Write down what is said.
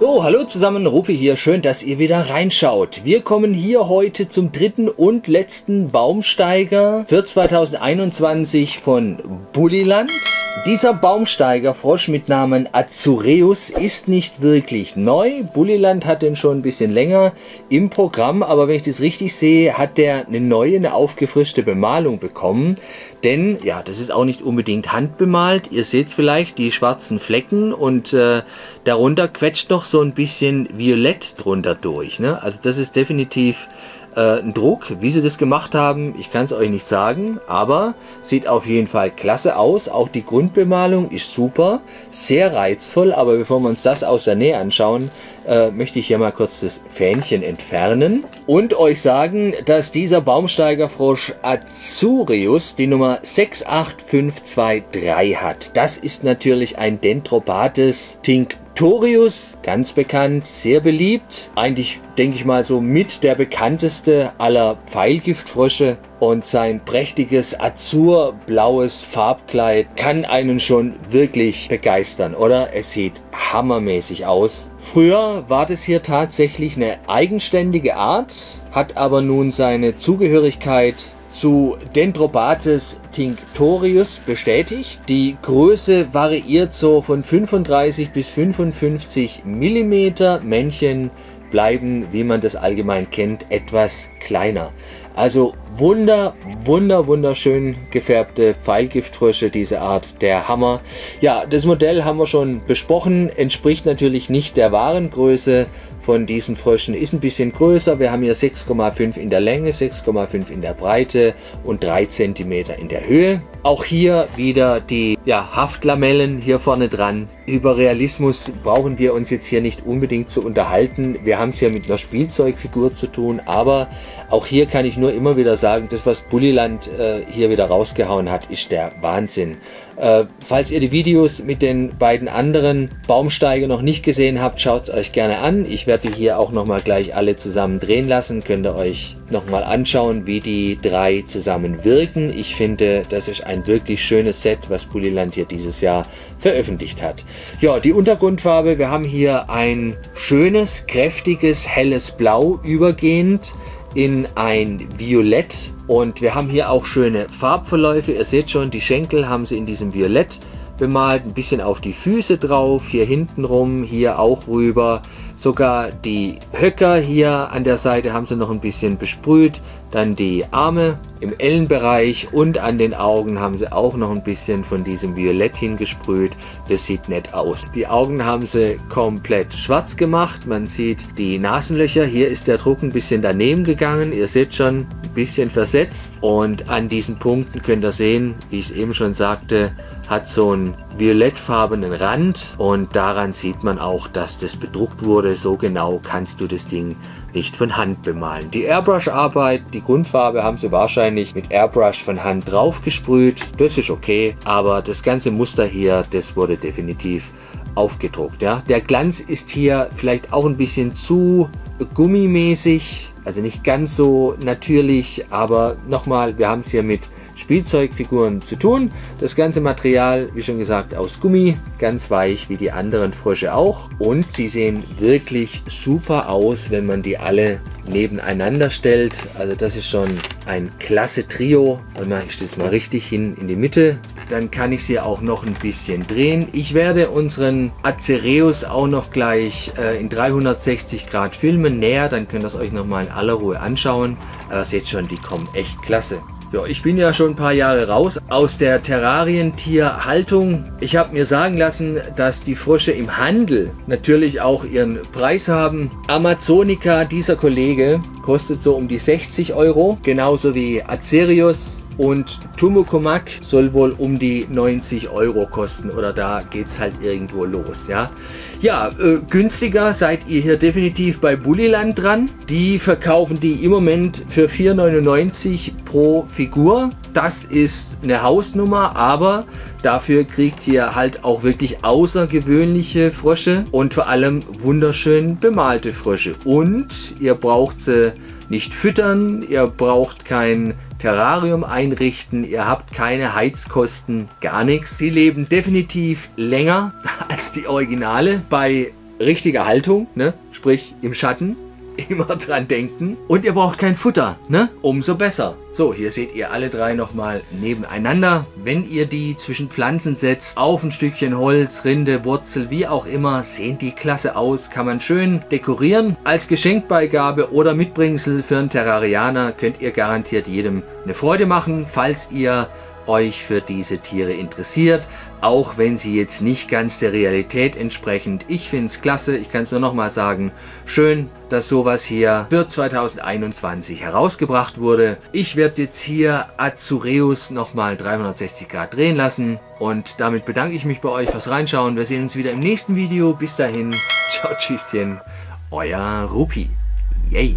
So, hallo zusammen, Rupi hier. Schön, dass ihr wieder reinschaut. Wir kommen hier heute zum dritten und letzten Baumsteiger für 2021 von Bulliland. Dieser Baumsteigerfrosch mit Namen Azureus ist nicht wirklich neu. Bulliland hat den schon ein bisschen länger im Programm, aber wenn ich das richtig sehe, hat der eine neue, eine aufgefrischte Bemalung bekommen. Denn, ja, das ist auch nicht unbedingt handbemalt. Ihr seht vielleicht die schwarzen Flecken und äh, darunter quetscht noch so ein bisschen Violett drunter durch. Ne? Also das ist definitiv äh, ein Druck. Wie sie das gemacht haben, ich kann es euch nicht sagen, aber sieht auf jeden Fall klasse aus. Auch die Grundbemalung ist super, sehr reizvoll, aber bevor wir uns das aus der Nähe anschauen, äh, möchte ich hier mal kurz das Fähnchen entfernen und euch sagen, dass dieser Baumsteigerfrosch Azurius die Nummer 68523 hat. Das ist natürlich ein Dendrobates Tink Torius, ganz bekannt, sehr beliebt. Eigentlich, denke ich mal, so mit der bekannteste aller Pfeilgiftfrösche. Und sein prächtiges azurblaues Farbkleid kann einen schon wirklich begeistern, oder? Es sieht hammermäßig aus. Früher war das hier tatsächlich eine eigenständige Art, hat aber nun seine Zugehörigkeit zu Dendrobates tinctorius bestätigt. Die Größe variiert so von 35 bis 55 mm. Männchen bleiben, wie man das allgemein kennt, etwas kleiner. Also wunder, wunder, wunderschön gefärbte Pfeilgiftfrösche, diese Art, der Hammer. Ja, das Modell haben wir schon besprochen, entspricht natürlich nicht der wahren Größe von diesen Fröschen, ist ein bisschen größer. Wir haben hier 6,5 in der Länge, 6,5 in der Breite und 3 cm in der Höhe. Auch hier wieder die ja, Haftlamellen hier vorne dran. Über Realismus brauchen wir uns jetzt hier nicht unbedingt zu unterhalten. Wir haben es hier mit einer Spielzeugfigur zu tun, aber auch hier kann ich nur immer wieder sagen, das was Bulliland äh, hier wieder rausgehauen hat, ist der Wahnsinn. Äh, falls ihr die Videos mit den beiden anderen Baumsteiger noch nicht gesehen habt, schaut es euch gerne an. Ich werde die hier auch nochmal gleich alle zusammen drehen lassen. Könnt ihr euch nochmal anschauen, wie die drei zusammen wirken. Ich finde, das ist ein wirklich schönes Set, was Bulliland hier dieses Jahr veröffentlicht hat. Ja, die Untergrundfarbe, wir haben hier ein schönes, kräftiges, helles Blau übergehend in ein Violett und wir haben hier auch schöne Farbverläufe. Ihr seht schon, die Schenkel haben sie in diesem Violett bemalt, ein bisschen auf die Füße drauf, hier hinten rum, hier auch rüber. Sogar die Höcker hier an der Seite haben sie noch ein bisschen besprüht. Dann die Arme im Ellenbereich und an den Augen haben sie auch noch ein bisschen von diesem Violett hingesprüht. Das sieht nett aus. Die Augen haben sie komplett schwarz gemacht. Man sieht die Nasenlöcher. Hier ist der Druck ein bisschen daneben gegangen. Ihr seht schon, ein bisschen versetzt. Und an diesen Punkten könnt ihr sehen, wie ich es eben schon sagte, hat so einen violettfarbenen Rand und daran sieht man auch, dass das bedruckt wurde. So genau kannst du das Ding nicht von Hand bemalen. Die Airbrush-Arbeit, die Grundfarbe haben sie wahrscheinlich mit Airbrush von Hand drauf gesprüht. Das ist okay, aber das ganze Muster hier, das wurde definitiv aufgedruckt. Ja. Der Glanz ist hier vielleicht auch ein bisschen zu gummimäßig, also nicht ganz so natürlich, aber nochmal, wir haben es hier mit Spielzeugfiguren zu tun. Das ganze Material, wie schon gesagt, aus Gummi, ganz weich wie die anderen Frösche auch. Und sie sehen wirklich super aus, wenn man die alle nebeneinander stellt. Also das ist schon ein klasse Trio. Ich stelle es mal richtig hin in die Mitte. Dann kann ich sie auch noch ein bisschen drehen. Ich werde unseren Acereus auch noch gleich äh, in 360 Grad filmen näher. Dann könnt ihr es euch nochmal in aller Ruhe anschauen. Aber seht schon, die kommen echt klasse. Ja, ich bin ja schon ein paar Jahre raus aus der Terrarientierhaltung. Ich habe mir sagen lassen, dass die Frösche im Handel natürlich auch ihren Preis haben. Amazonica, dieser Kollege, kostet so um die 60 Euro, genauso wie Acerius und Tumukumak soll wohl um die 90 Euro kosten oder da geht es halt irgendwo los. Ja, ja äh, günstiger seid ihr hier definitiv bei Bulliland dran. Die verkaufen die im Moment für 4,99 pro Figur. Das ist eine Hausnummer, aber dafür kriegt ihr halt auch wirklich außergewöhnliche Frösche und vor allem wunderschön bemalte Frösche. Und ihr braucht sie nicht füttern, ihr braucht kein Terrarium einrichten, ihr habt keine Heizkosten, gar nichts. Sie leben definitiv länger als die Originale. Bei richtige Haltung, ne? sprich im Schatten, immer dran denken. Und ihr braucht kein Futter, ne? Umso besser. So, hier seht ihr alle drei nochmal nebeneinander. Wenn ihr die zwischen Pflanzen setzt, auf ein Stückchen Holz, Rinde, Wurzel, wie auch immer, sehen die klasse aus. Kann man schön dekorieren. Als Geschenkbeigabe oder Mitbringsel für einen Terrarianer könnt ihr garantiert jedem eine Freude machen, falls ihr euch für diese Tiere interessiert, auch wenn sie jetzt nicht ganz der Realität entsprechen. Ich finde es klasse, ich kann es nur noch mal sagen, schön, dass sowas hier für 2021 herausgebracht wurde. Ich werde jetzt hier Azureus nochmal 360 Grad drehen lassen und damit bedanke ich mich bei euch fürs Reinschauen. Wir sehen uns wieder im nächsten Video. Bis dahin, ciao, tschüsschen, euer Rupi. Yay!